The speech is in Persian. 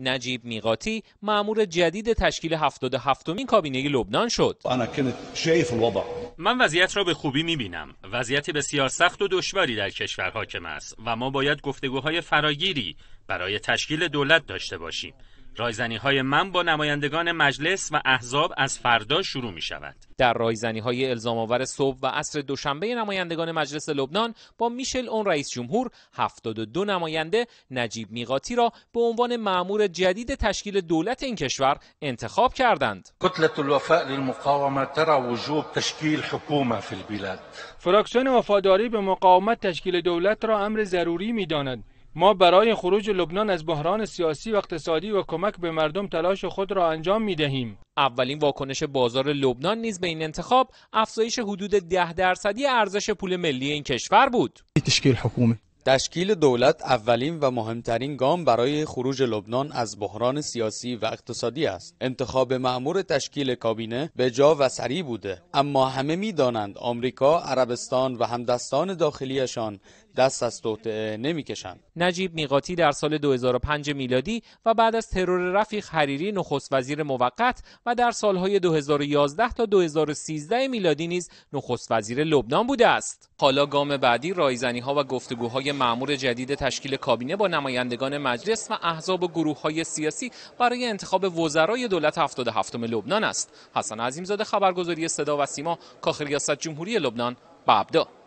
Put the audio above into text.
نجیب میقاتی مأمور جدید تشکیل 77مین کابینه لبنان شد. من وضعیت را به خوبی می‌بینم. وضعیت بسیار سخت و دشواری در کشور حاکم است و ما باید گفتگوهای فراگیری برای تشکیل دولت داشته باشیم. رایزنی های من با نمایندگان مجلس و احزاب از فردا شروع می شود. در رایزنی های الزام آور صبح و عصر دوشنبه نمایندگان مجلس لبنان با میشل اون رئیس جمهور 72 نماینده نجیب میقاتی را به عنوان معمور جدید تشکیل دولت این کشور انتخاب کردند. کتلت الوفاء للمقاومه ترى وجوب تشکیل حکومه فی البلاد. فراکسیون وفاداری به مقاومت تشکیل دولت را امر ضروری می‌داند. ما برای خروج لبنان از بحران سیاسی و اقتصادی و کمک به مردم تلاش خود را انجام می دهیم. اولین واکنش بازار لبنان نیز به این انتخاب افزایش حدود ده درصدی ارزش پول ملی این کشور بود. تشکیل حکومه تشکیل دولت اولین و مهمترین گام برای خروج لبنان از بحران سیاسی و اقتصادی است. انتخاب معمور تشکیل کابینه به جا و سریع بوده اما همه می‌دانند آمریکا، عربستان و همدستان داخلیشان دست از توطعه نمی‌کشند. نجیب میقاتی در سال 2005 میلادی و بعد از ترور رفیق حریری نخست وزیر موقت و در سالهای 2011 تا 2013 میلادی نیز نخست وزیر لبنان بوده است. حالا گام بعدی رایزنی ها و گفتگوهای معمور جدید تشکیل کابینه با نمایندگان مجلس و احزاب و گروه های سیاسی برای انتخاب وزرای دولت 77 لبنان است. حسن عظیمزاده خبرگزاری صدا و سیما کاخ ریاست جمهوری لبنان بابدا